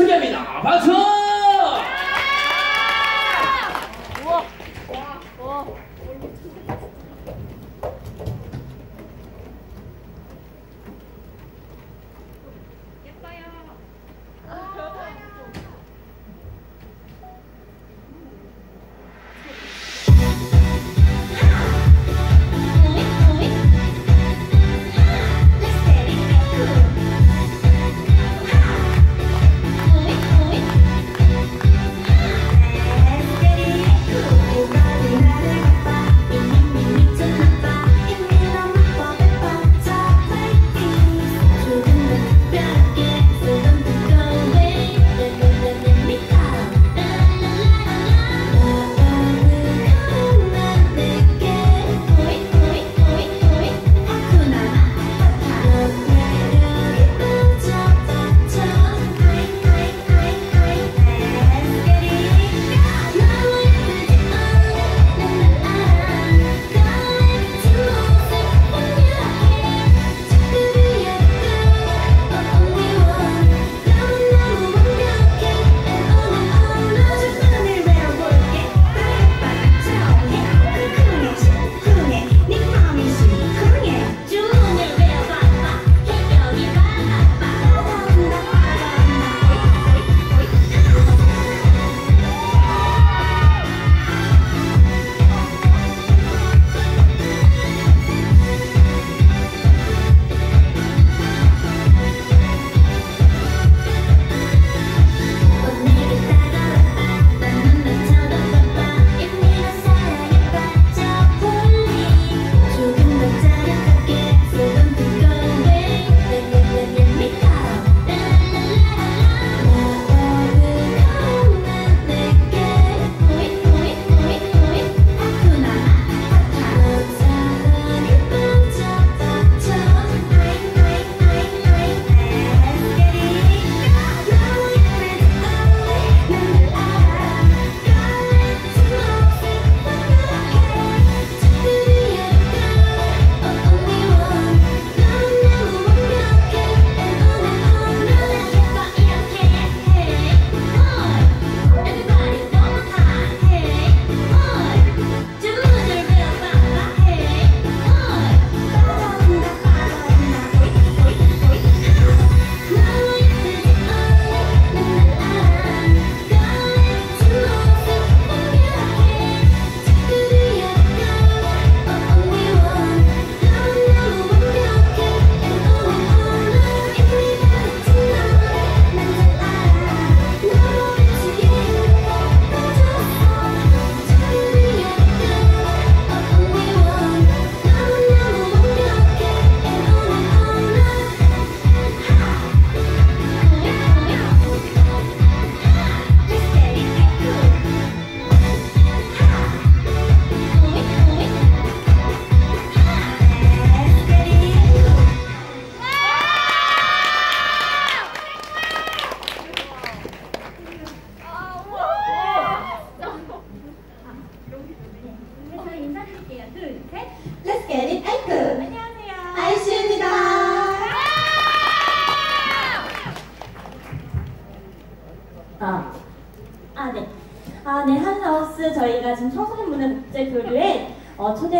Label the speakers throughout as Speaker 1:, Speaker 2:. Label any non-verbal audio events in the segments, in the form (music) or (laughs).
Speaker 1: 축하합니다. 박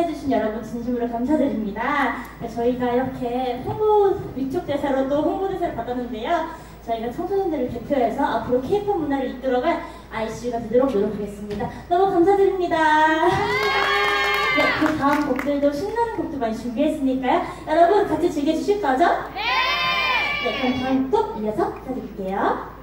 Speaker 2: 어, 초대해주신 여러분 진심으로 감사드립니다. 네, 저희가 이렇게 홍보 위촉 대사로 또 홍보 대사를 받았는데요. 저희가 청소년들을 대표해서 앞으로 케이팝 문화를 이끌어갈 ICU가 되도록 노력하겠습니다. 너무 감사드립니다. 네, 그 다음 곡들도 신나는 곡도 많이 준비했으니까요. 여러분 같이 즐겨주실 거죠? 네! 네, 그럼 다음 곡 이어서 부탁드릴게요.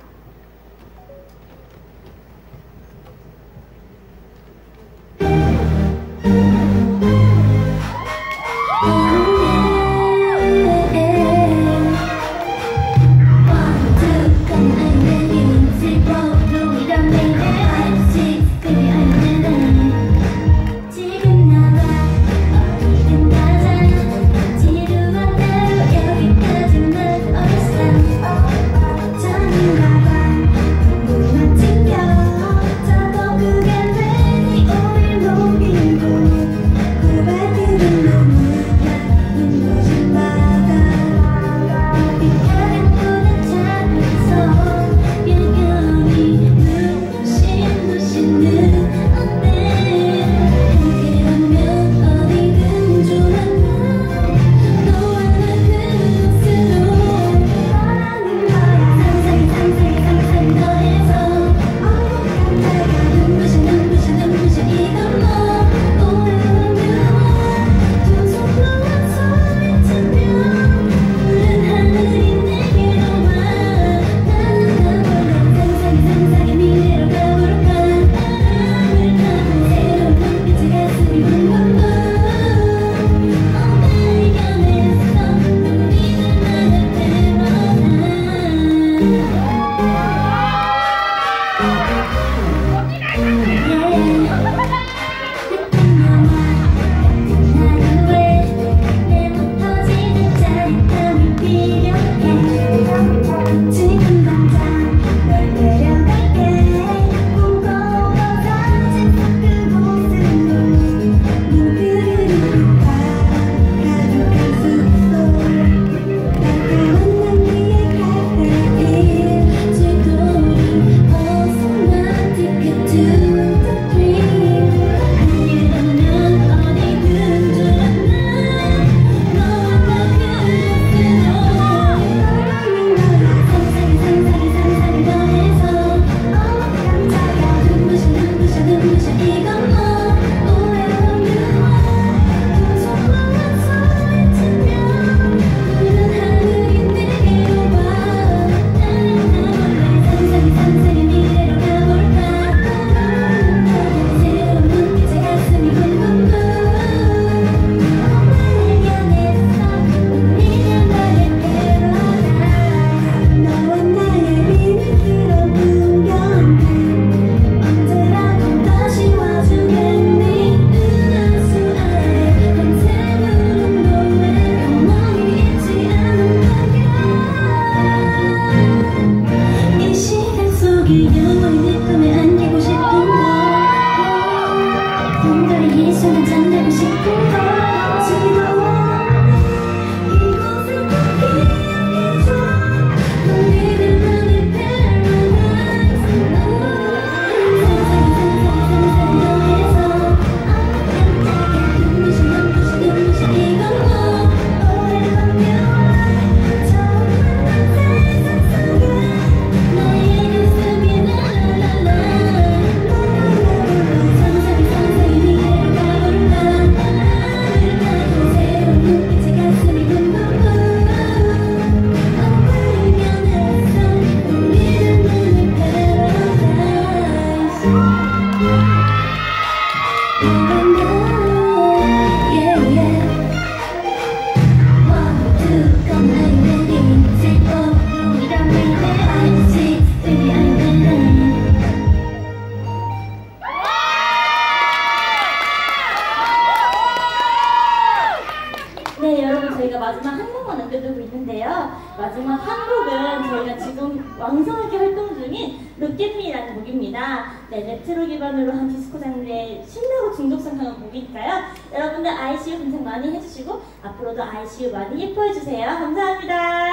Speaker 2: 저희가 마지막 한 곡만 남겨두고 있는데요. 마지막 한 곡은 저희가 지금 왕성하게 활동 중인 롯겟미라는 곡입니다. 네, 레트로 기반으로 한 디스코 장르의 신나고 중독성 강한 곡이니까요. 여러분들 ICU 분석 많이 해주시고 앞으로도 ICU 많이 예뻐해주세요. 감사합니다.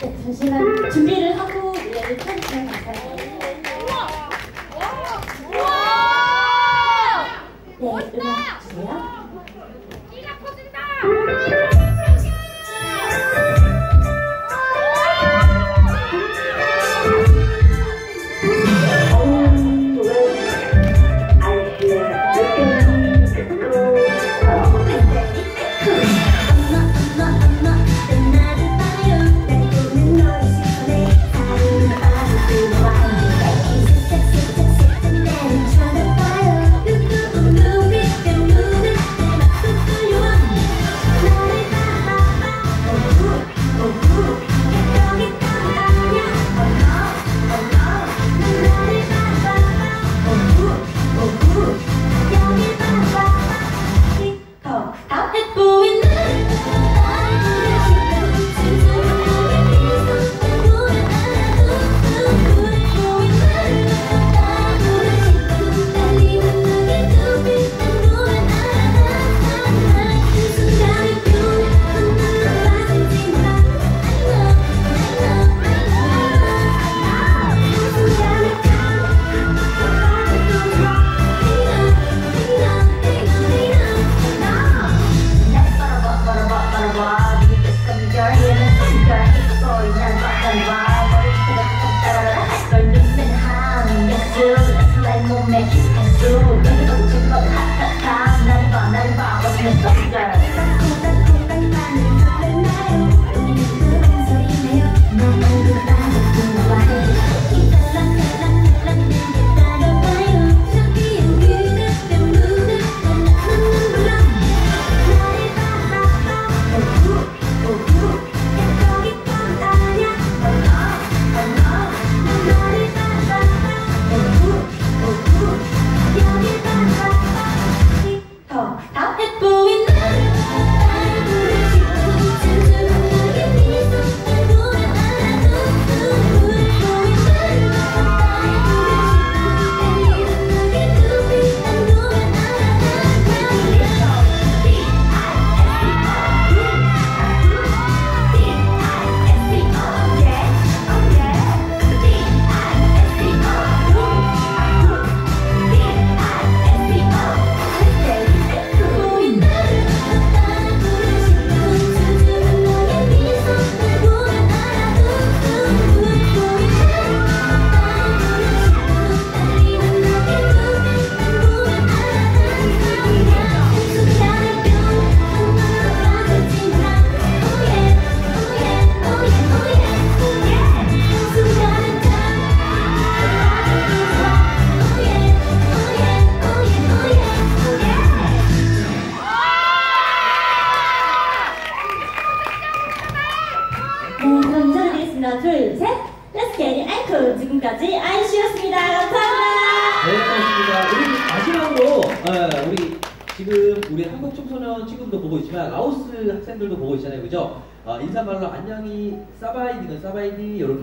Speaker 2: 네, 잠시만 준비를 하고
Speaker 3: do. Những cái từ chỉ lợi hại thật thà, nay và nay vào và ngày sắp giờ.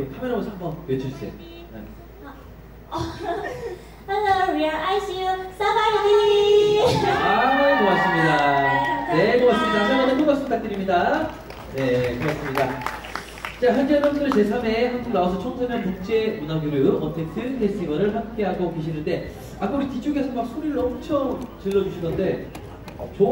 Speaker 3: 이렇게 카메라 보면서 한번 외쳐주세요. 네. (laughs)
Speaker 2: Hello, we are ICU 사바이디.
Speaker 3: 아, 고맙습니다. 네, 고맙습니다. 다시 한번 큰 박수 부탁드립니다. 네, 고맙습니다. 자, 현재 여러분들 제3회 한국 라오스 청소년 국제 문화교류 어택트 페스티벌을 함께하고 계시는데, 아까 우리 뒤쪽에서 막 소리를 엄청 질러주시던데, 좋은